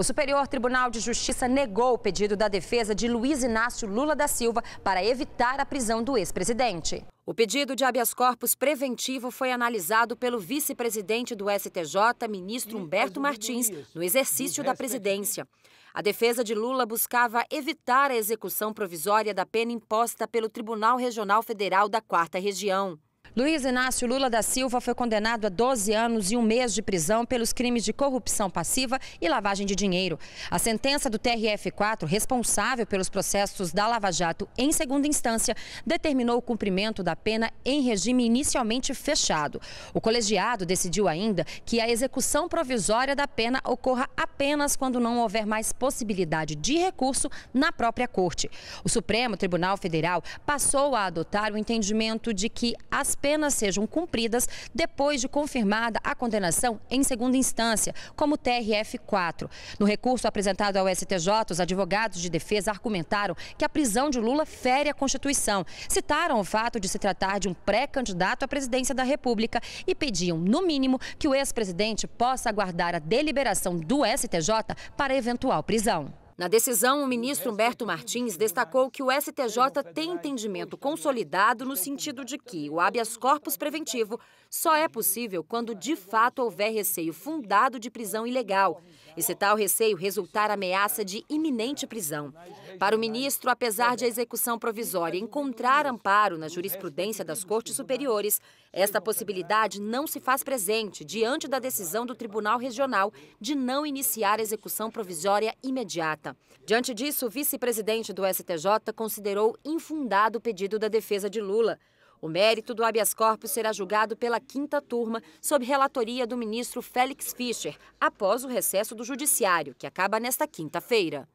O Superior Tribunal de Justiça negou o pedido da defesa de Luiz Inácio Lula da Silva para evitar a prisão do ex-presidente. O pedido de habeas corpus preventivo foi analisado pelo vice-presidente do STJ, ministro Humberto Martins, no exercício da presidência. A defesa de Lula buscava evitar a execução provisória da pena imposta pelo Tribunal Regional Federal da Quarta Região. Luiz Inácio Lula da Silva foi condenado a 12 anos e um mês de prisão pelos crimes de corrupção passiva e lavagem de dinheiro. A sentença do TRF4, responsável pelos processos da Lava Jato em segunda instância, determinou o cumprimento da pena em regime inicialmente fechado. O colegiado decidiu ainda que a execução provisória da pena ocorra apenas quando não houver mais possibilidade de recurso na própria corte. O Supremo Tribunal Federal passou a adotar o entendimento de que as penas penas sejam cumpridas depois de confirmada a condenação em segunda instância, como TRF4. No recurso apresentado ao STJ, os advogados de defesa argumentaram que a prisão de Lula fere a Constituição. Citaram o fato de se tratar de um pré-candidato à presidência da República e pediam, no mínimo, que o ex-presidente possa aguardar a deliberação do STJ para eventual prisão. Na decisão, o ministro Humberto Martins destacou que o STJ tem entendimento consolidado no sentido de que o habeas corpus preventivo só é possível quando de fato houver receio fundado de prisão ilegal e se tal receio resultar ameaça de iminente prisão. Para o ministro, apesar de a execução provisória encontrar amparo na jurisprudência das Cortes Superiores, esta possibilidade não se faz presente diante da decisão do Tribunal Regional de não iniciar a execução provisória imediata. Diante disso, o vice-presidente do STJ considerou infundado o pedido da defesa de Lula. O mérito do habeas corpus será julgado pela quinta turma, sob relatoria do ministro Félix Fischer, após o recesso do Judiciário, que acaba nesta quinta-feira.